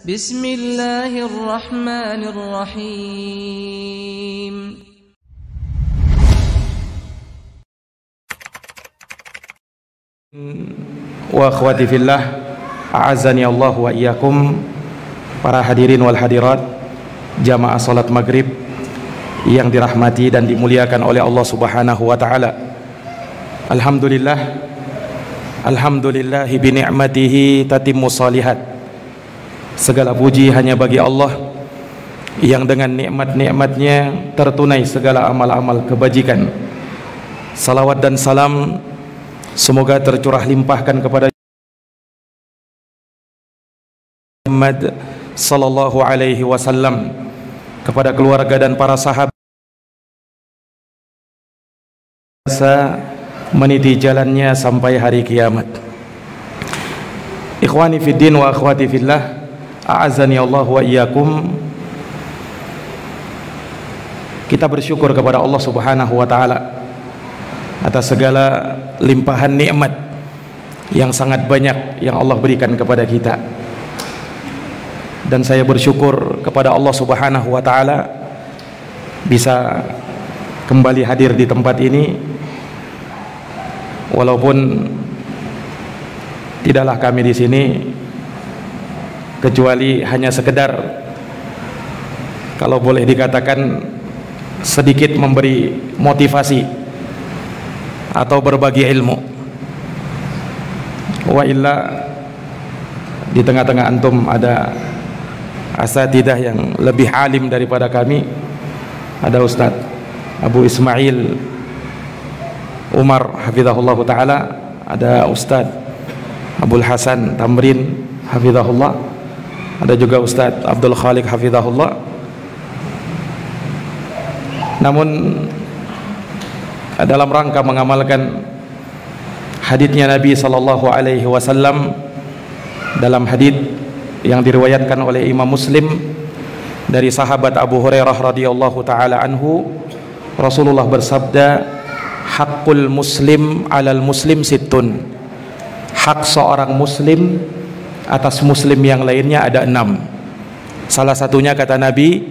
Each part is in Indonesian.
بسم الله الرحمن الرحيم akhwati fillah a'azani Allah wa iyyakum para hadirin wal hadirat jamaah salat maghrib yang dirahmati dan dimuliakan oleh Allah Subhanahu wa taala Alhamdulillah Alhamdulillahi bi ni'matihi tatimmu salihat Segala puji hanya bagi Allah yang dengan nikmat-nikmatnya tertunai segala amal-amal kebajikan Salawat dan salam Semoga tercurah limpahkan kepada Muhammad sallallahu alaihi wasallam kepada keluarga dan para sahabat meniti jalannya sampai hari kiamat. Ikhwani fid wa akhwati fillah, a'azani Allah wa iyyakum. Kita bersyukur kepada Allah Subhanahu wa taala atas segala limpahan nikmat yang sangat banyak yang Allah berikan kepada kita. Dan saya bersyukur kepada Allah Subhanahu wa taala bisa kembali hadir di tempat ini walaupun tidaklah kami di sini kecuali hanya sekedar kalau boleh dikatakan sedikit memberi motivasi atau berbagi ilmu. Wa illa di tengah-tengah antum ada asatidah yang lebih alim daripada kami ada Ustaz Abu Ismail Umar hafizahullah taala ada Ustaz Abdul Hasan Tamrin hafizahullah ada juga Ustaz Abdul Khalik hafizahullah. Namun dalam rangka mengamalkan hadisnya Nabi sallallahu alaihi wasallam dalam hadis yang diriwayatkan oleh Imam Muslim dari sahabat Abu Hurairah radhiyallahu taala anhu Rasulullah bersabda hakul muslim alal muslim situn hak seorang muslim atas muslim yang lainnya ada enam. Salah satunya kata Nabi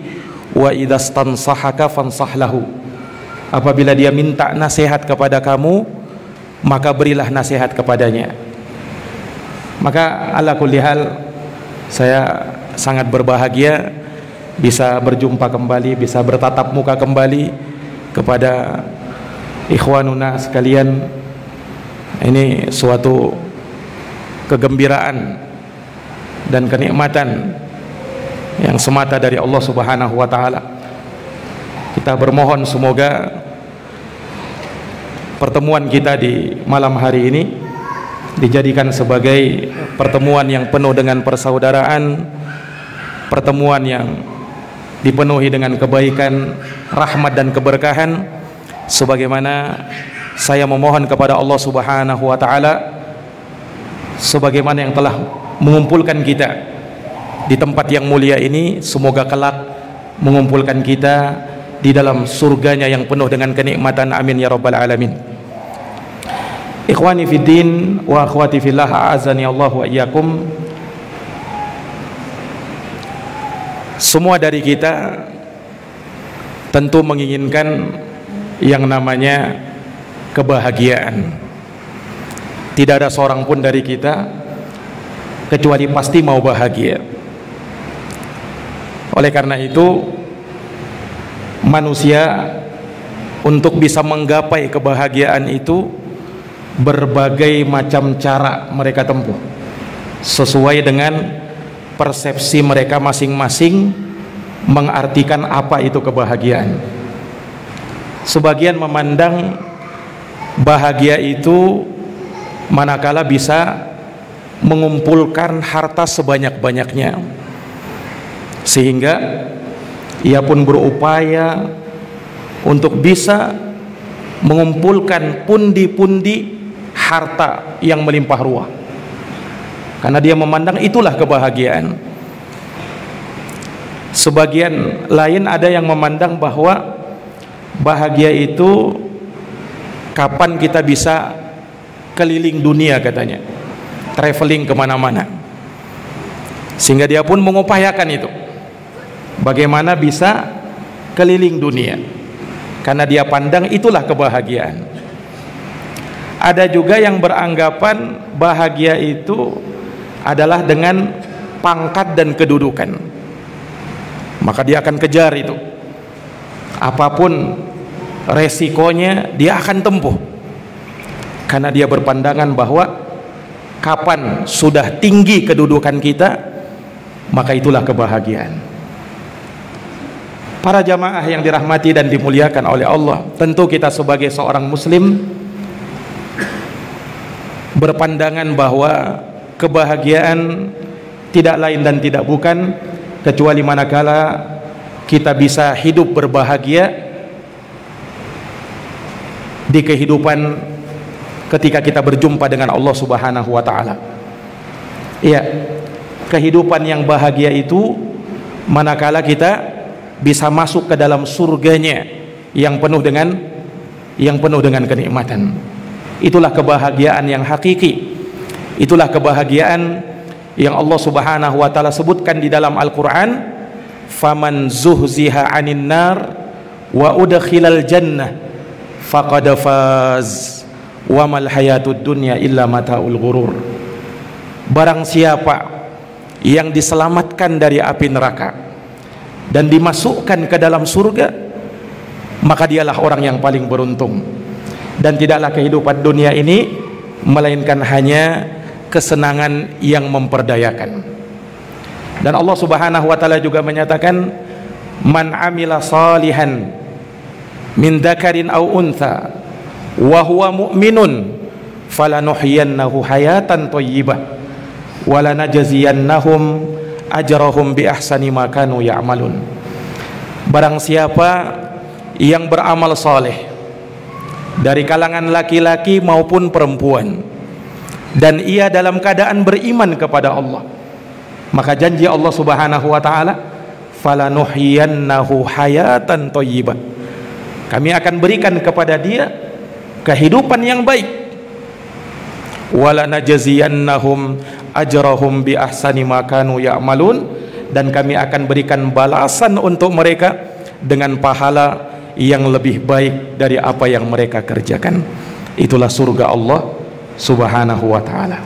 wa idastansahaka fansahlahu apabila dia minta nasihat kepada kamu maka berilah nasihat kepadanya. Maka ala kulli saya sangat berbahagia bisa berjumpa kembali bisa bertatap muka kembali kepada ikhwanuna sekalian. Ini suatu kegembiraan dan kenikmatan yang semata dari Allah Subhanahu wa taala. Kita bermohon semoga pertemuan kita di malam hari ini dijadikan sebagai pertemuan yang penuh dengan persaudaraan pertemuan yang dipenuhi dengan kebaikan rahmat dan keberkahan. Sebagaimana saya memohon kepada Allah Subhanahu wa taala sebagaimana yang telah mengumpulkan kita di tempat yang mulia ini. Semoga kelak mengumpulkan kita di dalam surganya yang penuh dengan kenikmatan. Amin ya rabbal alamin. Ikhwani fiddin wa akhwati fillah a'azani Allah wa iyyakum. Semua dari kita tentu menginginkan yang namanya kebahagiaan. Tidak ada seorang pun dari kita kecuali pasti mau bahagia. Oleh karena itu manusia untuk bisa menggapai kebahagiaan itu berbagai macam cara mereka tempuh. Sesuai dengan persepsi mereka masing-masing mengartikan apa itu kebahagiaan. Sebagian memandang bahagia itu manakala bisa mengumpulkan harta sebanyak-banyaknya. Sehingga ia pun berupaya untuk bisa mengumpulkan pundi-pundi harta yang melimpah ruah. Karena dia memandang itulah kebahagiaan. Sebagian lain ada yang memandang bahwa bahagia itu kapan kita bisa keliling dunia katanya traveling ke mana-mana. Sehingga dia pun mengupayakan itu. Bagaimana bisa keliling dunia. Karena dia pandang itulah kebahagiaan. Ada juga yang beranggapan bahagia itu adalah dengan pangkat dan kedudukan. Maka dia akan kejar itu. Apa pun resikonya dia akan tempuh. Karena dia berpandangan bahwa kapan sudah tinggi kedudukan kita maka itulah kebahagiaan. Para jamaah yang dirahmati dan dimuliakan oleh Allah tentu kita sebagai seorang muslim berpandangan bahwa kebahagiaan tidak lain dan tidak bukan kecuali manakala kita bisa hidup berbahagia di kehidupan ketika kita berjumpa dengan Allah Subhanahu wa taala. Iya. Kehidupan yang bahagia itu manakala kita bisa masuk ke dalam surganya yang penuh dengan yang penuh dengan kenikmatan. Itulah kebahagiaan yang hakiki. Itulah kebahagiaan yang Allah Subhanahu wa taala sebutkan di dalam Al-Qur'an, "Faman zuhziha 'anil nar wa udkhilal jannah faqad faz." Wa mal hayatud dunya illa mataul ghurur. Barang siapa yang diselamatkan dari api neraka dan dimasukkan ke dalam surga, maka dialah orang yang paling beruntung. Dan tidaklah kehidupan dunia ini melainkan hanya kesenangan yang memperdayakan. Dan Allah Subhanahu wa taala juga menyatakan man amila salihan min dzakarin aw untha wa huwa mu'minun falanuhyiyannahu hayatan thayyibah wa lanajziyannahum ajrahum bi ahsani ma kanu ya'malun. Barang siapa yang beramal saleh dari kalangan laki-laki maupun perempuan dan ia dalam keadaan beriman kepada Allah maka janji Allah Subhanahu wa taala falanuhyiyannahu hayatan thayyibah kami akan berikan kepada dia kehidupan yang baik. Wala najziyannahum ajrahum bi ahsani ma kanu ya'malun. Dan kami akan berikan balasan untuk mereka dengan pahala yang lebih baik dari apa yang mereka kerjakan. Itulah surga Allah subhanahu wa ta'ala.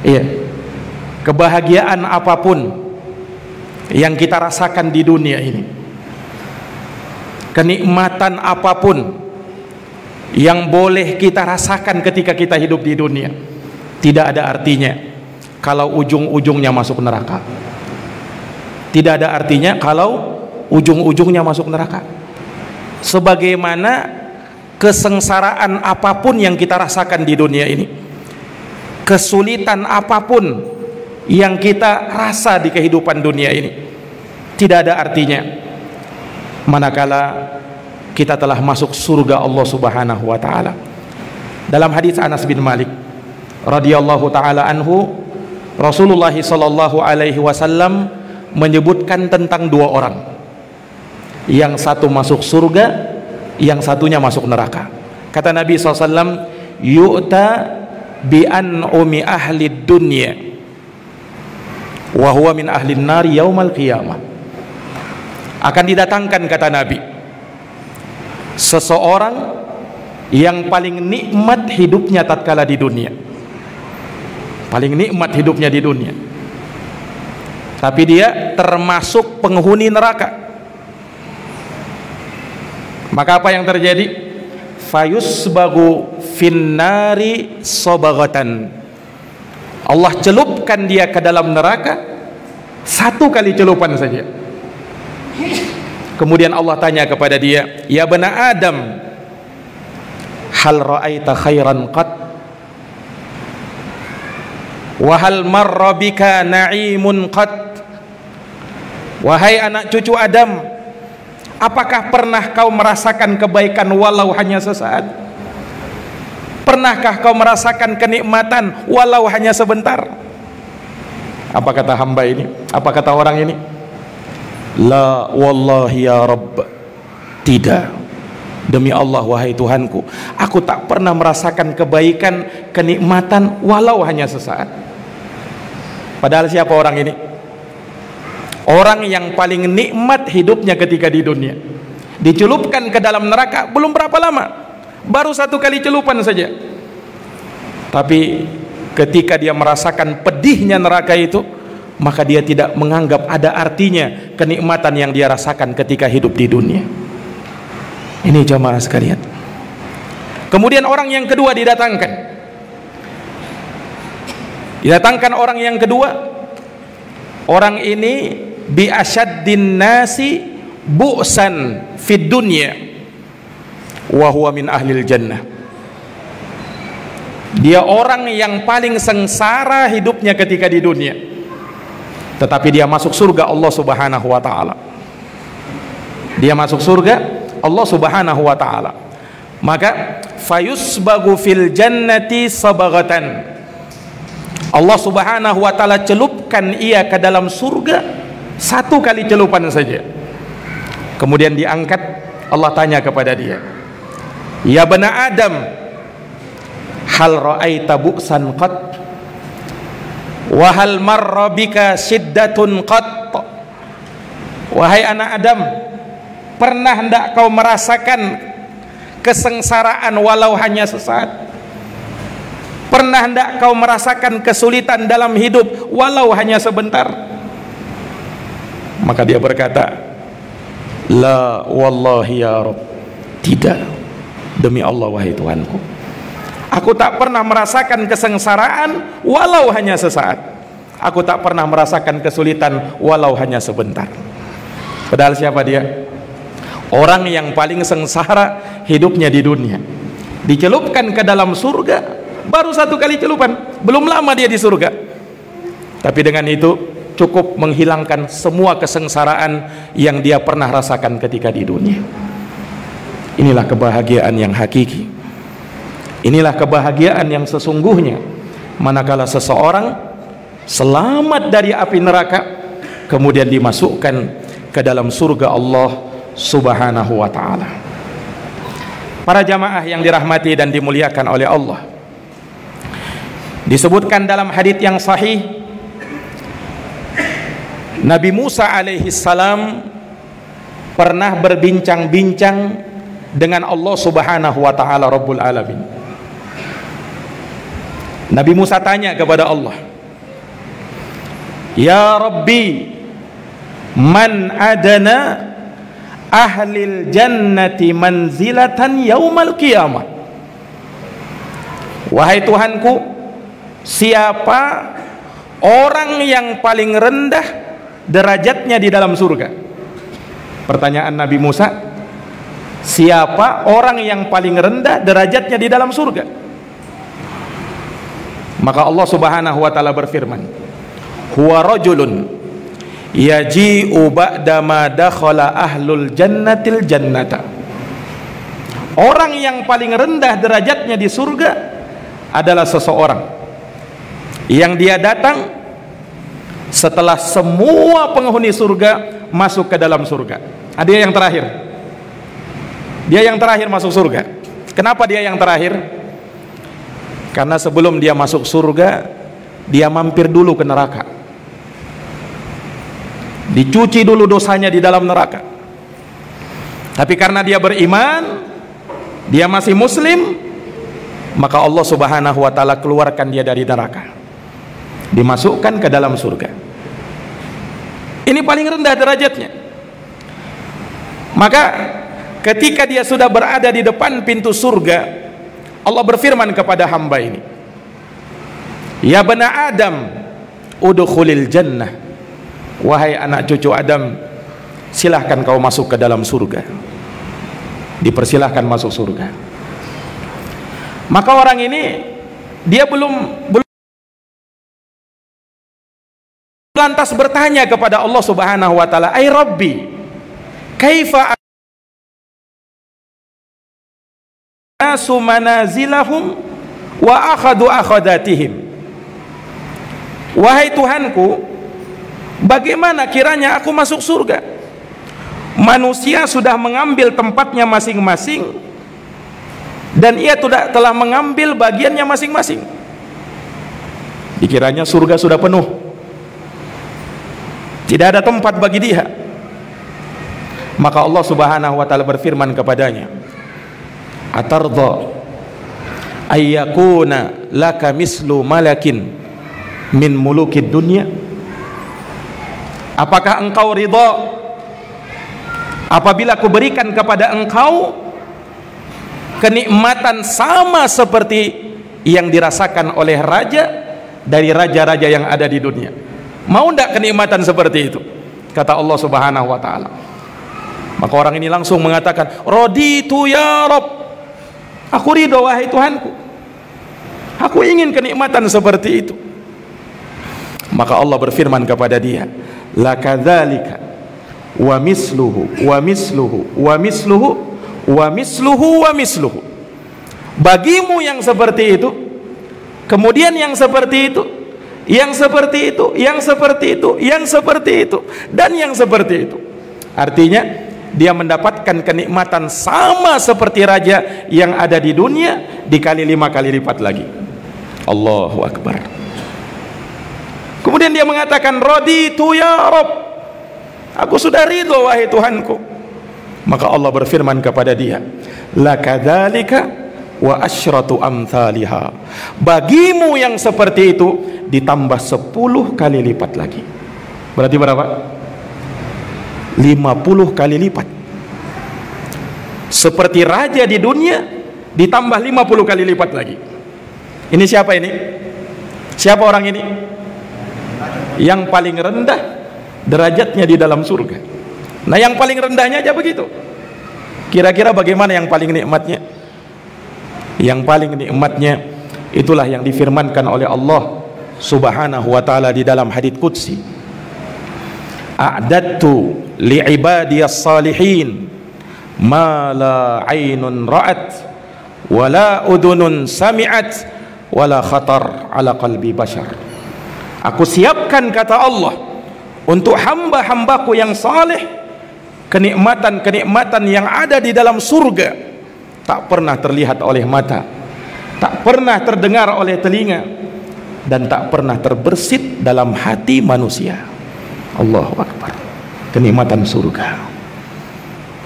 Iya. Kebahagiaan apa pun yang kita rasakan di dunia ini kenikmatan apa pun yang boleh kita rasakan ketika kita hidup di dunia tidak ada artinya kalau ujung-ujungnya masuk neraka. Tidak ada artinya kalau ujung-ujungnya masuk neraka. Sebagaimana kesengsaraan apa pun yang kita rasakan di dunia ini kesulitan apa pun yang kita rasa di kehidupan dunia ini tidak ada artinya. Manakala kita telah masuk surga Allah Subhanahu wa taala. Dalam hadis Anas bin Malik radhiyallahu taala anhu, Rasulullah sallallahu alaihi wasallam menyebutkan tentang dua orang. Yang satu masuk surga, yang satunya masuk neraka. Kata Nabi SAW, yu'ta bi umi ahli dunya wa huwa min ahli nari yaumal qiyamah. Akan didatangkan kata Nabi seseorang yang paling nikmat hidupnya tatkala di dunia. Paling nikmat hidupnya di dunia. Tapi dia termasuk penghuni neraka. Maka apa yang terjadi? Fayusbagu finnari sobagatan Allah celupkan dia ke dalam neraka. Satu kali celupan saja Kemudian Allah tanya kepada dia, "Ya bana Adam, hal ra'aita khairan qat? Wa hal marra bika na'imun qat?" Wahai anak cucu Adam, apakah pernah kau merasakan kebaikan walau hanya sesaat? Pernahkah kau merasakan kenikmatan walau hanya sebentar? Apa kata hamba ini? Apa kata orang ini? La wallahi ya Rabb. Tidak. Demi Allah wahai Tuhanku Aku tak pernah merasakan kebaikan Kenikmatan walau hanya sesaat. Padahal siapa orang ini? orang yang paling nikmat hidupnya ketika di dunia. Dicelupkan ke dalam neraka belum berapa lama. Baru satu kali celupan saja. Tapi ketika dia merasakan pedihnya neraka itu maka dia tidak menganggap ada artinya kenikmatan yang dia rasakan ketika hidup di dunia. Ini jamaah sekalian. Kemudian orang yang kedua didatangkan. Didatangkan orang yang kedua. Orang ini bi asyaddin nasi bu'san fid dunya wa huwa min ahlil jannah. Dia orang yang paling sengsara hidupnya ketika di dunia tetapi dia masuk surga Allah Subhanahu wa taala. Dia masuk surga Allah Subhanahu wa taala. Maka fayusbagu fil jannati sabagatan. Allah Subhanahu wa taala celupkan ia ke dalam surga satu kali celupan saja. Kemudian diangkat Allah tanya kepada dia ya bana Adam hal ra'aita bu'san qat wa hal marra bika siddatun qat. Wahai anak Adam pernah hendak kau merasakan kesengsaraan walau hanya sesaat? Pernah hendak kau merasakan kesulitan dalam hidup walau hanya sebentar? Maka dia berkata La wallahi ya Rabb Tidak. Demi Allah wahai Tuhanku Aku tak pernah merasakan kesengsaraan Walau hanya sesaat. Aku tak pernah merasakan kesulitan Walau hanya sebentar. Padahal siapa dia? Orang yang paling sengsara Hidupnya di dunia. Dicelupkan ke dalam surga Baru satu kali celupan. Belum lama dia di surga. Tapi dengan itu cukup menghilangkan semua kesengsaraan yang dia pernah rasakan ketika di dunia. Inilah kebahagiaan yang hakiki inilah kebahagiaan yang sesungguhnya manakala seseorang selamat dari api neraka kemudian dimasukkan ke dalam surga Allah subhanahu wa ta'ala para jamaah yang dirahmati dan dimuliakan oleh Allah disebutkan dalam hadis yang sahih Nabi Musa alaihi salam pernah berbincang-bincang dengan Allah Subhanahu wa taala Rabbul alamin. Nabi Musa tanya kepada Allah, "Ya Rabbi, man adana ahlil jannati manzilatan yaumal qiyamah?" Wahai Tuhanku, siapa orang yang paling rendah derajatnya di dalam surga pertanyaan Nabi Musa siapa orang yang paling rendah derajatnya di dalam surga maka Allah subhanahu wa ta'ala berfirman huwa rajulun yaji'u ba'da ma dakhala ahlul jannatil jannata. Orang yang paling rendah derajatnya di surga adalah seseorang yang dia datang setelah semua penghuni surga masuk ke dalam surga. Nah, dia yang terakhir. Dia yang terakhir masuk surga. Kenapa dia yang terakhir karena sebelum dia masuk surga dia mampir dulu ke neraka. Dicuci dulu dosanya di dalam neraka. Tapi karena dia beriman dia masih muslim maka Allah subhanahu wa ta'ala keluarkan dia dari neraka. Dimasukkan ke dalam surga. Ini paling rendah derajatnya. Maka ketika dia sudah berada di depan pintu surga Allah berfirman kepada hamba ini ya bena Adam udkhulil jannah. Wahai anak cucu Adam silahkan kau masuk ke dalam surga. Dipersilahkan masuk surga. Maka orang ini dia belum belum lantas bertanya kepada Allah Subhanahu wa taala, "Ai Rabbi, kaifa nasu manazilahum wa akhadu akhadatihim?" Wahai Tuhanku, bagaimana kiranya aku masuk surga? Manusia sudah mengambil tempatnya masing-masing dan ia telah mengambil bagiannya masing-masing. Dikiranya surga sudah penuh tidak ada tempat bagi dia maka Allah Subhanahu wa taala berfirman kepadanya atardha ayyakuna laka mislu malakin min mulukid dunya apakah engkau ridha? Apabila aku berikan kepada engkau kenikmatan sama seperti yang dirasakan oleh raja dari raja-raja yang ada di dunia. Mau tidak kenikmatan seperti itu? Kata Allah subhanahu wa ta'ala. Maka orang ini langsung mengatakan roditu ya Rob aku ridho wahai Tuhanku Aku ingin kenikmatan seperti itu. Maka Allah berfirman kepada dia, "Lakadzalika wa misluhu wa misluhu wa misluhu wa misluhu wa misluhu." Bagimu yang seperti itu, kemudian yang seperti itu, yang seperti itu, yang seperti itu, yang seperti itu, dan yang seperti itu. Artinya, dia mendapatkan kenikmatan sama seperti raja yang ada di dunia dikali lima kali lipat lagi. Allahu Akbar. Kemudian dia mengatakan raditu ya Rob aku sudah ridho wahai Tuhanku. Maka Allah berfirman kepada dia lakadzalika wa asyratu amthaliha. Bagimu yang seperti itu ditambah 10 kali lipat lagi. Berarti berapa? 50 kali lipat seperti raja di dunia ditambah 50 kali lipat lagi ini siapa ini? Siapa orang ini? Yang paling rendah derajatnya di dalam surga. Nah, yang paling rendahnya aja begitu. Kira-kira bagaimana yang paling nikmatnya? Yang paling nikmatnya itulah yang difirmankan oleh Allah Subhanahu wa taala di dalam hadits qudsi. A'dadtu li'ibadiyas salihin ma la 'ainun ra'at wa la udunun sami'at wala khatar ala qalbi bashar aku siapkan kata Allah untuk hamba-hambaku yang saleh kenikmatan-kenikmatan yang ada di dalam surga. Tak pernah terlihat oleh mata tak pernah terdengar oleh telinga dan tak pernah terbersit dalam hati manusia. Allahu Akbar kenikmatan surga.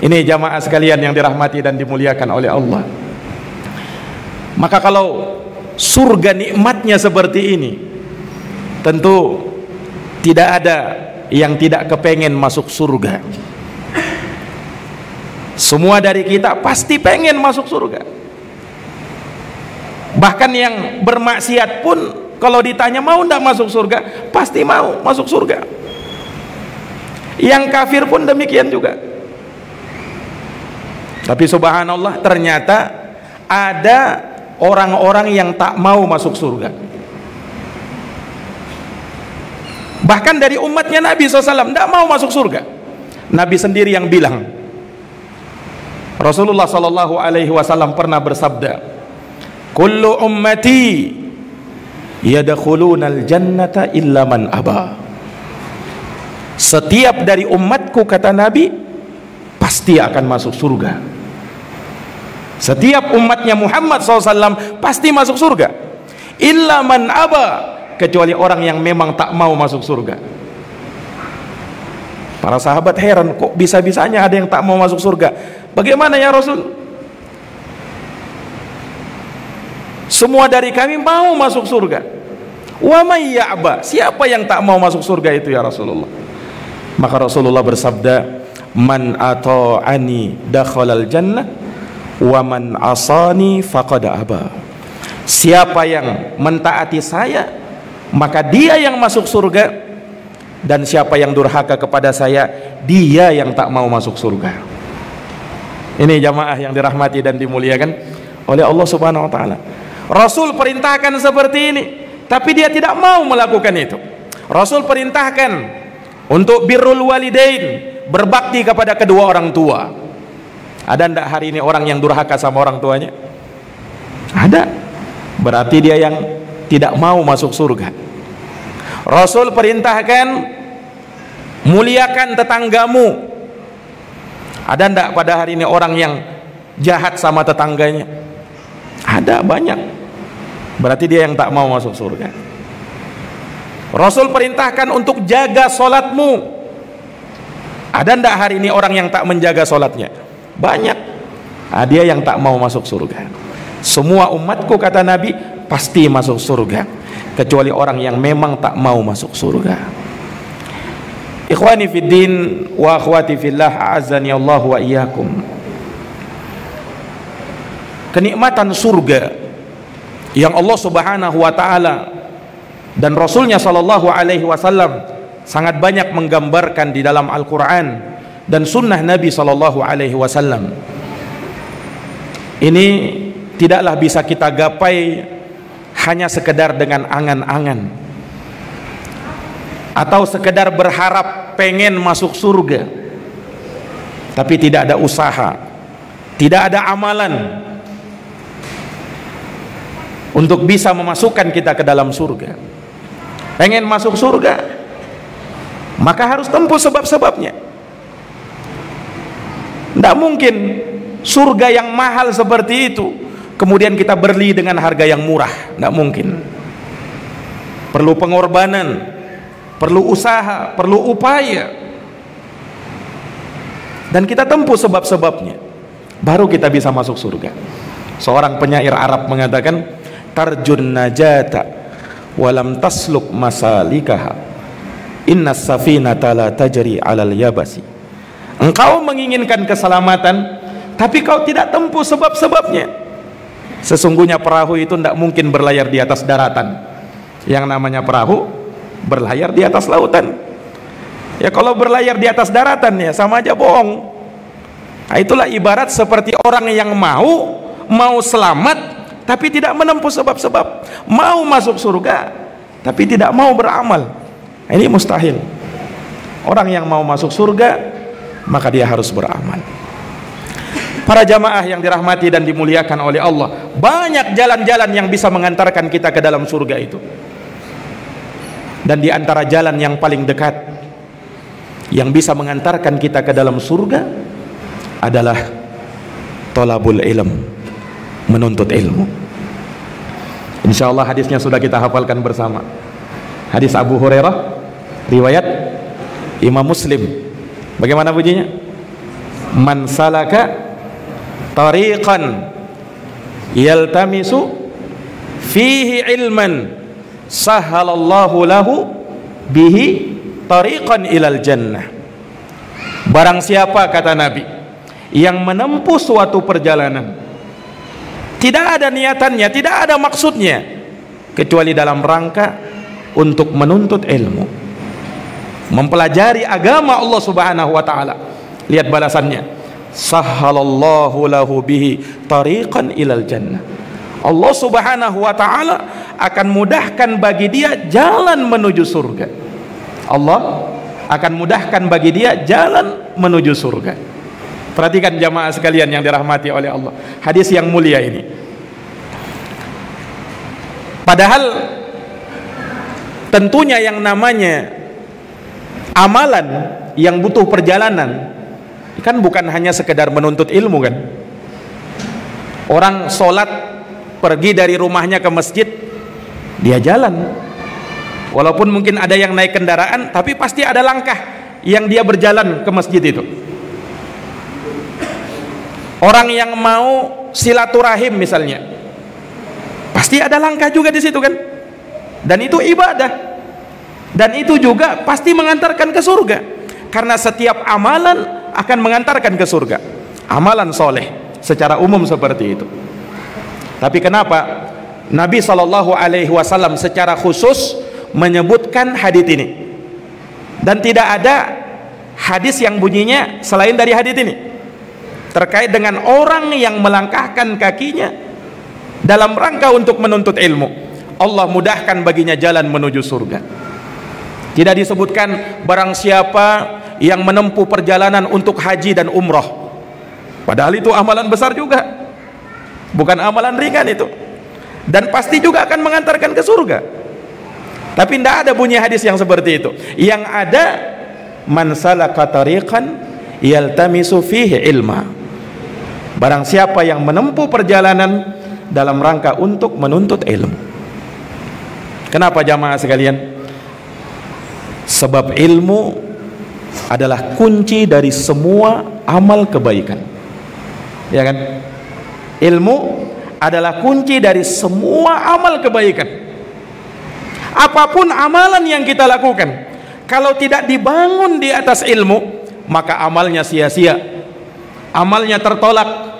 Ini jamaah sekalian yang dirahmati dan dimuliakan oleh Allah. Maka kalau surga nikmatnya seperti ini tentu tidak ada yang tidak kepengen masuk surga. Semua dari kita pasti pengen masuk surga. Bahkan yang bermaksiat pun kalau ditanya mau tidak masuk surga pasti mau masuk surga yang kafir pun demikian juga. Tapi subhanallah ternyata ada orang-orang yang tak mau masuk surga. Bahkan dari umatnya Nabi SAW tidak mau masuk surga. Nabi sendiri yang bilang Rasulullah Sallallahu Alaihi Wasallam pernah bersabda kullu ummati yadkhulunal jannata illa man aba setiap dari umatku kata Nabi pasti akan masuk surga. Setiap umatnya Muhammad SAW pasti masuk surga. Illa man aba kecuali orang yang memang tak mau masuk surga. Para sahabat heran kok bisa-bisanya ada yang tak mau masuk surga? Bagaimana ya Rasul? Semua dari kami mau masuk surga. Wa may ya'ba siapa yang tak mau masuk surga itu ya Rasulullah maka Rasulullah bersabda man ata'ani dakhalal jannah wa man asani faqad aba. Siapa yang mentaati saya maka dia yang masuk surga. Dan siapa yang durhaka kepada saya dia yang tak mau masuk surga. Ini jamaah yang dirahmati dan dimuliakan oleh Allah subhanahu wa ta'ala. Rasul perintahkan seperti ini tapi dia tidak mau melakukan itu. Rasul perintahkan untuk birrul walidain berbakti kepada kedua orang tua ada ndak hari ini orang yang durhaka sama orang tuanya? Ada. Berarti dia yang tidak mau masuk surga. Rasul perintahkan muliakan tetanggamu. Ada ndak pada hari ini orang yang jahat sama tetangganya? Ada banyak. Berarti dia yang tak mau masuk surga. Rasul perintahkan untuk jaga solatmu. Ada ndak hari ini orang yang tak menjaga sholatnya banyak. Nah, dia yang tak mau masuk surga. Semua umatku kata Nabi pasti masuk surga. Kecuali orang yang memang tak mau masuk surga. Ikhwani fiddin wa akhwati fillah azani Allah wa iyyakum. Kenikmatan surga yang Allah Subhanahu wa taala dan Rasulnya sallallahu alaihi wasallam sangat banyak menggambarkan di dalam Al-Qur'an dan sunnah Nabi sallallahu alaihi wasallam. Ini tidaklah bisa kita gapai hanya sekedar dengan angan-angan atau sekedar berharap pengen masuk surga tapi tidak ada usaha tidak ada amalan untuk bisa memasukkan kita ke dalam surga pengen masuk surga maka harus tempuh sebab-sebabnya. Tidak mungkin surga yang mahal seperti itu kemudian kita beli dengan harga yang murah. Tidak mungkin. Perlu pengorbanan perlu usaha perlu upaya. Dan kita tempuh sebab-sebabnya baru kita bisa masuk surga. Seorang penyair Arab mengatakan tarjun najata walam tasluk masalikaha. Inna safinata la tajri alal yabasi. Engkau menginginkan keselamatan tapi kau tidak tempuh sebab-sebabnya. Sesungguhnya perahu itu tidak mungkin berlayar di atas daratan. Yang namanya perahu berlayar di atas lautan. Ya kalau berlayar di atas daratan ya sama aja bohong. Nah, itulah ibarat seperti orang yang mau mau selamat tapi tidak menempuh sebab-sebab. Mau masuk surga tapi tidak mau beramal. Ini mustahil. Orang yang mau masuk surga maka dia harus beramal. Para jamaah yang dirahmati dan dimuliakan oleh Allah banyak jalan-jalan yang bisa mengantarkan kita ke dalam surga itu. Dan di antara jalan yang paling dekat yang bisa mengantarkan kita ke dalam surga adalah tolabul ilm menuntut ilmu. Insya Allah hadisnya sudah kita hafalkan bersama. Hadis Abu Hurairah riwayat Imam Muslim. Bagaimana bunyinya? Man salaka tariqan yaltamisu fihi ilman sahalallahu lahu bihi tariqan ilal jannah. Barang siapa kata Nabi yang menempuh suatu perjalanan tidak ada niatannya tidak ada maksudnya. Kecuali dalam rangka untuk menuntut ilmu. Mempelajari agama Allah Subhanahu wa taala. Lihat balasannya. Sahhalallahu lahu bihi tariqan ilal jannah. Allah Subhanahu wa taala akan mudahkan bagi dia jalan menuju surga. Allah akan mudahkan bagi dia jalan menuju surga. Perhatikan jamaah sekalian yang dirahmati oleh Allah. Hadis yang mulia ini. Padahal tentunya yang namanya amalan yang butuh perjalanan kan bukan hanya sekedar menuntut ilmu kan. Orang sholat pergi dari rumahnya ke masjid dia jalan. Walaupun mungkin ada yang naik kendaraan tapi pasti ada langkah yang dia berjalan ke masjid itu orang yang mau silaturahim misalnya pasti ada langkah juga di situ kan? Dan itu ibadah. Dan itu juga pasti mengantarkan ke surga. Karena setiap amalan akan mengantarkan ke surga. Amalan soleh secara umum seperti itu. Tapi kenapa Nabi Shallallahu Alaihi Wasallam secara khusus menyebutkan hadis ini? Dan tidak ada hadis yang bunyinya selain dari hadis ini terkait dengan orang yang melangkahkan kakinya dalam rangka untuk menuntut ilmu. Allah mudahkan baginya jalan menuju surga. Tidak disebutkan barang siapa yang menempuh perjalanan untuk haji dan umroh padahal itu amalan besar juga. Bukan amalan ringan itu. Dan pasti juga akan mengantarkan ke surga. Tapi tidak ada bunyi hadis yang seperti itu. Yang ada man salaka tariqan yaltamisu fihi ilma Barang siapa yang menempuh perjalanan dalam rangka untuk menuntut ilmu. Kenapa jamaah sekalian? Sebab ilmu adalah kunci dari semua amal kebaikan ya kan ilmu adalah kunci dari semua amal kebaikan apa pun amalan yang kita lakukan kalau tidak dibangun di atas ilmu maka amalnya sia-sia amalnya tertolak.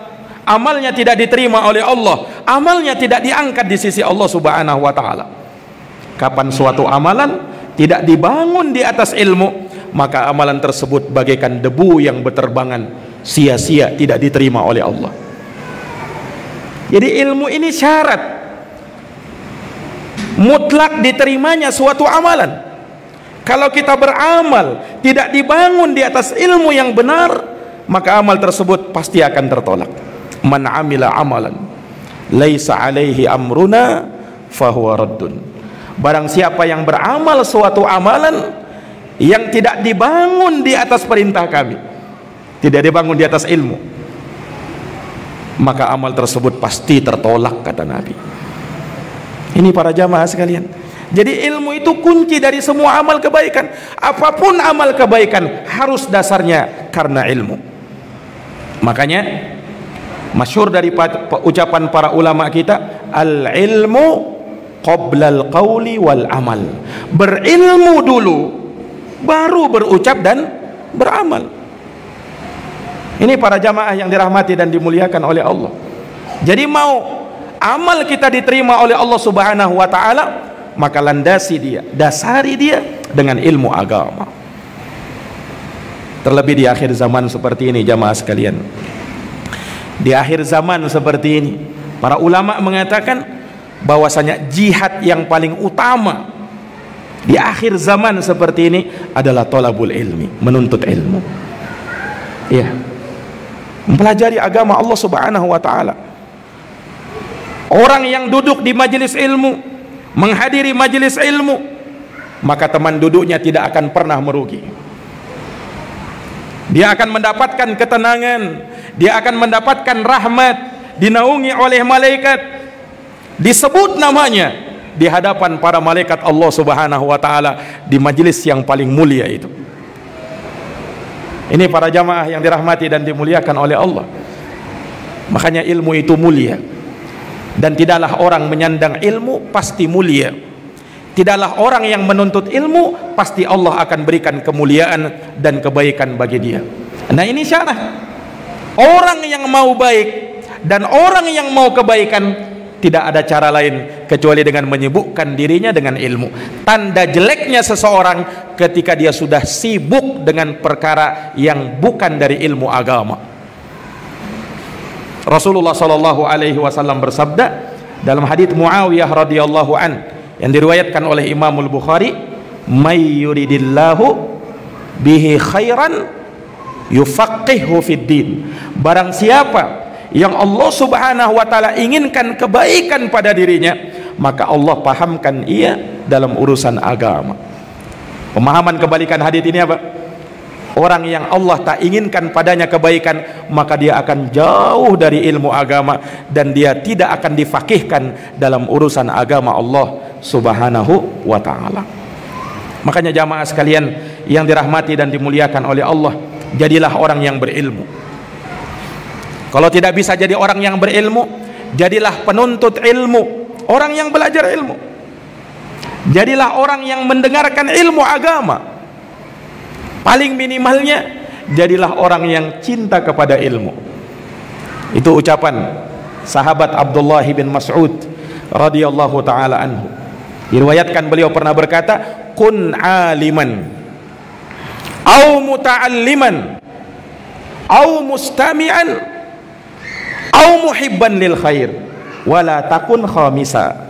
Amalnya tidak diterima oleh Allah. Amalnya tidak diangkat di sisi Allah subhanahu wa ta'ala. Kapan suatu amalan tidak dibangun di atas ilmu maka amalan tersebut bagaikan debu yang berterbangan sia-sia tidak diterima oleh Allah. Jadi ilmu ini syarat. Mutlak diterimanya suatu amalan. Kalau kita beramal tidak dibangun di atas ilmu yang benar maka amal tersebut pasti akan tertolak. Man amila amalan laisa alaihi amruna fahuwa raddun. Barang siapa yang beramal suatu amalan yang tidak dibangun di atas perintah kami tidak dibangun di atas ilmu maka amal tersebut pasti tertolak kata Nabi. Ini para jamaah sekalian. Jadi ilmu itu kunci dari semua amal kebaikan. Apa pun amal kebaikan harus dasarnya karena ilmu makanya masyur dari ucapan para ulama kita al ilmu qoblal qawli wal amal. Berilmu dulu baru berucap dan beramal. Ini para jamaah yang dirahmati dan dimuliakan oleh Allah. Jadi mau amal kita diterima oleh Allah subhanahu wa ta'ala maka landasi dia dasari dia dengan ilmu agama terlebih di akhir zaman seperti ini jamaah sekalian. Di akhir zaman seperti ini para ulama mengatakan bahwasanya jihad yang paling utama di akhir zaman seperti ini adalah tolabul ilmi menuntut ilmu. Ya mempelajari agama Allah subhanahu wa ta'ala. Orang yang duduk di majelis ilmu menghadiri majelis ilmu maka teman duduknya tidak akan pernah merugi dia akan mendapatkan ketenangan dia akan mendapatkan rahmat dinaungi oleh malaikat disebut namanya di hadapan para malaikat Allah Subhanahu wa taala di majelis yang paling mulia itu. Ini para jamaah yang dirahmati dan dimuliakan oleh Allah. Makanya ilmu itu mulia. Dan tidaklah orang menyandang ilmu pasti mulia. Tidaklah orang yang menuntut ilmu pasti Allah akan berikan kemuliaan dan kebaikan bagi dia. Nah ini syarat. Orang yang mau baik dan orang yang mau kebaikan tidak ada cara lain kecuali dengan menyibukkan dirinya dengan ilmu tanda jeleknya seseorang ketika dia sudah sibuk dengan perkara yang bukan dari ilmu agama Rasulullah sallallahu alaihi wasallam bersabda dalam hadis Muawiyah radhiyallahu an yang diriwayatkan oleh Imam Al-Bukhari may yuridillahu bihi khairan yufaqihu fid barang siapa yang Allah subhanahu wa ta'ala inginkan kebaikan pada dirinya maka Allah pahamkan ia dalam urusan agama. Pemahaman kebalikan hadis ini apa? Orang yang Allah tak inginkan padanya kebaikan maka dia akan jauh dari ilmu agama dan dia tidak akan difakihkan dalam urusan agama Allah subhanahu wa ta'ala. Makanya jamaah sekalian yang dirahmati dan dimuliakan oleh Allah jadilah orang yang berilmu. Kalau tidak bisa jadi orang yang berilmu jadilah penuntut ilmu orang yang belajar ilmu. Jadilah orang yang mendengarkan ilmu agama. Paling minimalnya jadilah orang yang cinta kepada ilmu. Itu ucapan sahabat Abdullah bin Mas'ud radhiyallahu taala anhu diriwayatkan beliau pernah berkata kun aliman au muta'alliman au mustami'an au muhibban lil khair wala takun khamisa.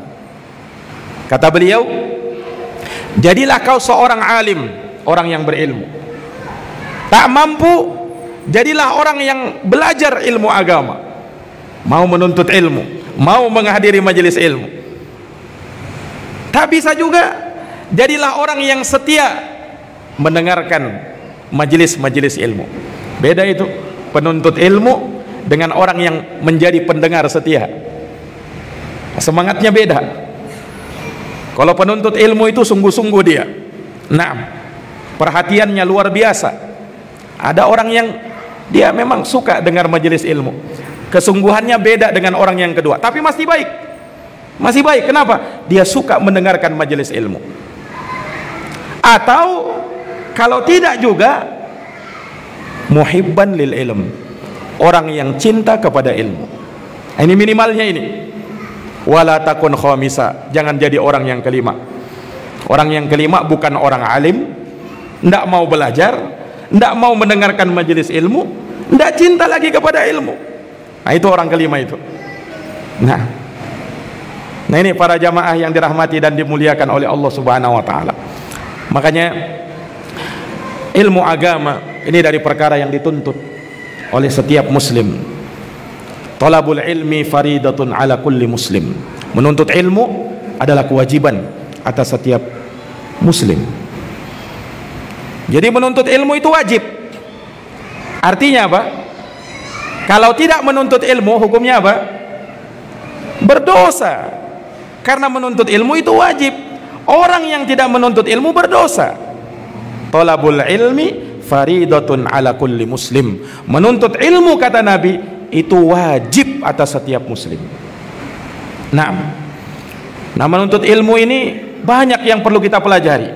Kata beliau jadilah kau seorang alim orang yang berilmu. Tak mampu jadilah orang yang belajar ilmu agama. Mau menuntut ilmu mau menghadiri majelis ilmu tak bisa juga. Jadilah orang yang setia mendengarkan majelis-majelis ilmu. Beda itu penuntut ilmu dengan orang yang menjadi pendengar setia. Semangatnya beda. Kalau penuntut ilmu itu sungguh-sungguh dia. Nah perhatiannya luar biasa. Ada orang yang dia memang suka dengar majelis ilmu. Kesungguhannya beda dengan orang yang kedua. Tapi masih baik masih baik. Kenapa? Dia suka mendengarkan majelis ilmu. Atau kalau tidak juga muhibban lil ilm. Orang yang cinta kepada ilmu. Ini minimalnya ini. Wala takun khamisa. Jangan jadi orang yang kelima. Orang yang kelima bukan orang alim. Tidak mau belajar. Tidak mau mendengarkan majelis ilmu. Tidak cinta lagi kepada ilmu. Nah itu orang kelima itu. Nah nah ini para jamaah yang dirahmati dan dimuliakan oleh Allah subhanahu wa ta'ala. Makanya ilmu agama ini dari perkara yang dituntut oleh setiap muslim. Talabul ilmi faridatun ala kulli muslim. Menuntut ilmu adalah kewajiban atas setiap muslim. Jadi menuntut ilmu itu wajib. Artinya apa? Kalau tidak menuntut ilmu hukumnya apa? Berdosa karena menuntut ilmu itu wajib. Orang yang tidak menuntut ilmu berdosa. Tolabul ilmi faridatun ala kulli muslim. Menuntut ilmu kata Nabi itu wajib atas setiap muslim. Nah nah menuntut ilmu ini banyak yang perlu kita pelajari.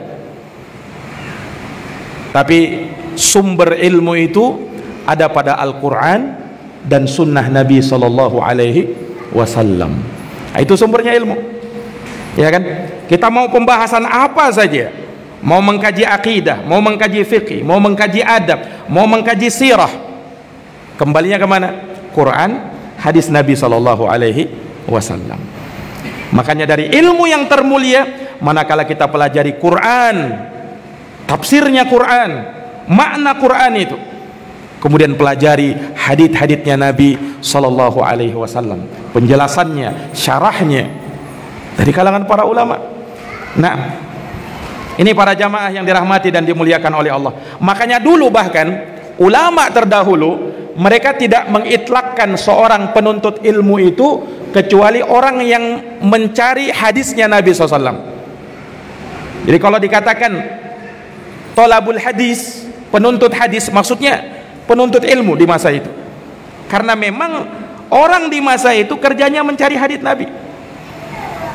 Tapi sumber ilmu itu ada pada Al-Quran dan sunnah Nabi Sallallahu Alaihi Wasallam. Itu sumbernya ilmu ya kan? Kita mau pembahasan apa saja? Mau mengkaji akidah mau mengkaji fikih mau mengkaji adab mau mengkaji sirah. Kembalinya ke mana Quran hadis Nabi Sallallahu Alaihi Wasallam. Makanya dari ilmu yang termulia manakala kita pelajari Quran tafsirnya Quran makna Quran itu. Kemudian pelajari hadith-hadithnya Nabi Sallallahu Alaihi Wasallam penjelasannya syarahnya dari kalangan para ulama. Nah ini para jamaah yang dirahmati dan dimuliakan oleh Allah. Makanya dulu bahkan ulama terdahulu mereka tidak mengitlakkan seorang penuntut ilmu itu kecuali orang yang mencari hadisnya Nabi SAW jadi kalau dikatakan tolabul hadis penuntut hadis maksudnya penuntut ilmu di masa itu. Karena memang orang di masa itu kerjanya mencari hadis Nabi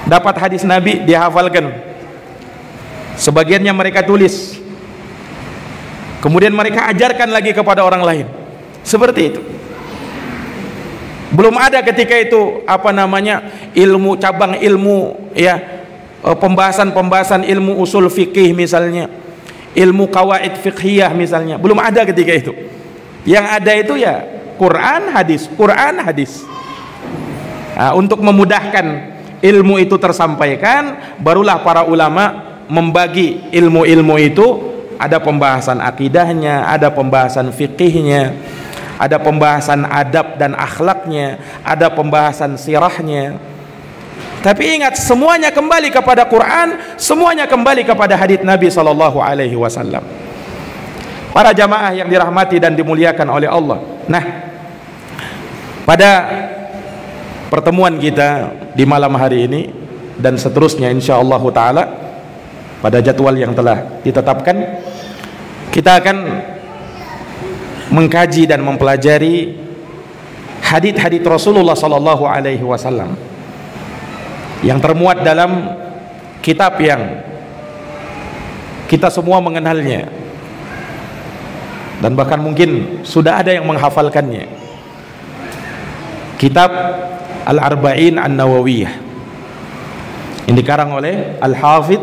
dapat hadis Nabi dihafalkan. Sebagiannya mereka tulis. Kemudian mereka ajarkan lagi kepada orang lain. Seperti itu. Belum ada ketika itu apa namanya ilmu cabang ilmu ya pembahasan-pembahasan ilmu usul fikih misalnya ilmu kawaid fikhiyah misalnya. Belum ada ketika itu. Yang ada itu ya Quran hadis Quran hadis. Nah, untuk memudahkan ilmu itu tersampaikan barulah para ulama membagi ilmu-ilmu itu. Ada pembahasan akidahnya ada pembahasan fikihnya ada pembahasan adab dan akhlaknya ada pembahasan sirahnya. Tapi ingat semuanya kembali kepada Quran semuanya kembali kepada hadis Nabi sallallahu alaihi wasallam. Para jamaah yang dirahmati dan dimuliakan oleh Allah. Nah pada pertemuan kita di malam hari ini dan seterusnya insyaallah taala pada jadwal yang telah ditetapkan kita akan mengkaji dan mempelajari hadith-hadith Rasulullah sallallahu alaihi wasallam yang termuat dalam kitab yang kita semua mengenalnya. Dan bahkan mungkin sudah ada yang menghafalkannya. Kitab Al-Arba'in An-Nawawiyah. Yang dikarang oleh Al-Hafidh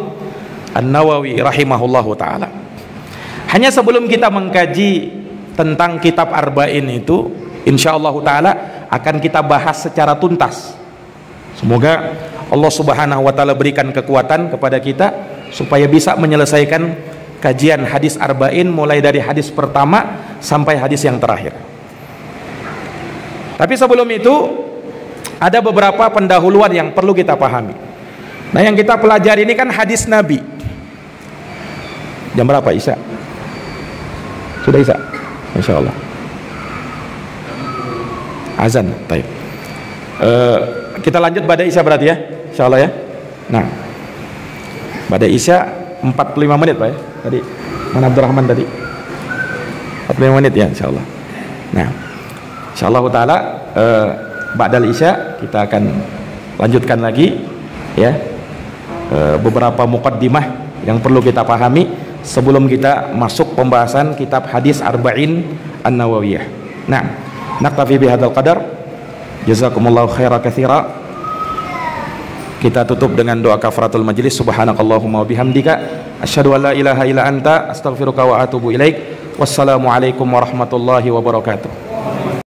An-Nawawi rahimahullahu taala. Hanya sebelum kita mengkaji tentang kitab Arba'in itu insyaallah taala akan kita bahas secara tuntas. Semoga Allah subhanahu wa ta'ala berikan kekuatan kepada kita supaya bisa menyelesaikan kajian hadis Arba'in mulai dari hadis pertama sampai hadis yang terakhir. Tapi sebelum itu ada beberapa pendahuluan yang perlu kita pahami. Nah yang kita pelajari ini kan hadis Nabi. Jam berapa Isa? sudah Isa? Insya Allah. Azan taib uh, kita lanjut pada Isya berarti ya? Insya Allah ya. Nah pada Isya 45 menit Pak ya? Tadi mana Abdurrahman tadi. 45 menit ya insyaallah. Nah insyaallah taala eh, ba'dal isya kita akan lanjutkan lagi ya. Eh, beberapa mukaddimah yang perlu kita pahami sebelum kita masuk pembahasan kitab hadis arba'in an-nawawiyah. Nah naktafi bihadzal qadar. Jazakumullahu khaira katsira. Kita tutup dengan doa kafaratul majlis. Subhanakallahumma wa bihamdika asyhadu an la ilaha illa anta astaghfiruka wa atubu ilaik. Wassalamu alaikum warahmatullahi wabarakatuh